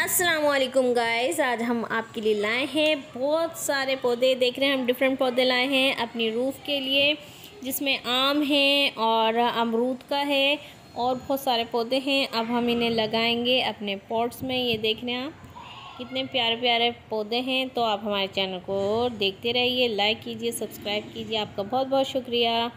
असलकुम गाइज़ आज हम आपके लिए लाए हैं बहुत सारे पौधे। देख रहे हैं, हम डिफरेंट पौधे लाए हैं अपनी रूफ़ के लिए, जिसमें आम है और अमरूद का है और बहुत सारे पौधे हैं। अब हम इन्हें लगाएँगे अपने पॉट्स में। ये देख रहे हैं आप, कितने प्यारे प्यारे पौधे हैं। तो आप हमारे चैनल को देखते रहिए लाइक कीजिए सब्सक्राइब कीजिए। आपका बहुत बहुत शुक्रिया।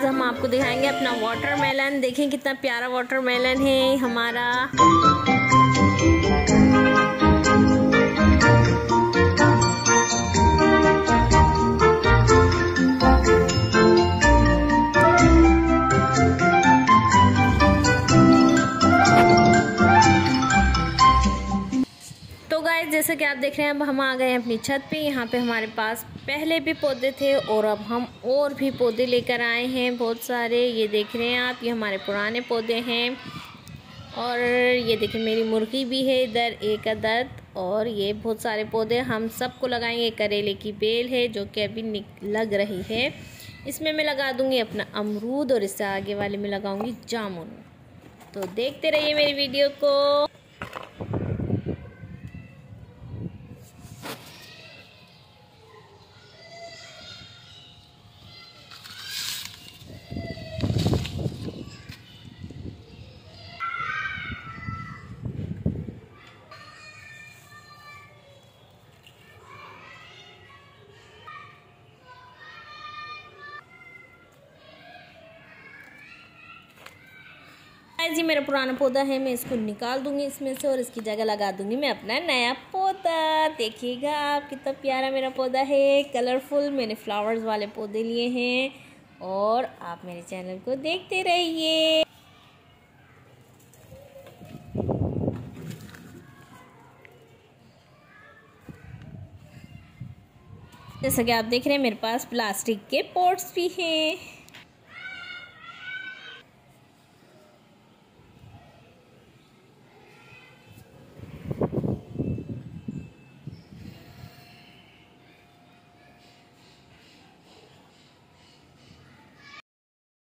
गाइस हम आपको दिखाएँगे अपना वाटरमेलन देखें कितना प्यारा वाटरमेलन है हमारा। जैसे कि आप देख रहे हैं, अब हम आ गए हैं अपनी छत पे। यहाँ पे हमारे पास पहले भी पौधे थे और अब हम और भी पौधे लेकर आए हैं। बहुत सारे, ये देख रहे हैं आप, ये हमारे पुराने पौधे हैं। और ये देखिए, मेरी मुर्गी भी है इधर, एक अदद। और ये बहुत सारे पौधे हम सबको लगाएँगे। करेले की बेल है, जो कि अभी लग रही है। इसमें मैं लगा दूँगी अपना अमरूद और इससे आगे वाले में लगाऊँगी जामुन। तो देखते रहिए मेरी वीडियो को। जी मेरा पुराना पौधा है, मैं इसको निकाल दूँगी इसमें से और इसकी जगह लगा दूँगी मैं अपना नया पौधा। देखिएगा आप कितना प्यारा मेरा पौधा है कलरफुल मैंने फ्लावर्स वाले पौधे लिए हैं और आप मेरे चैनल को देखते रहिए। जैसा कि आप देख रहे हैं, मेरे पास प्लास्टिक के पॉट्स भी हैं।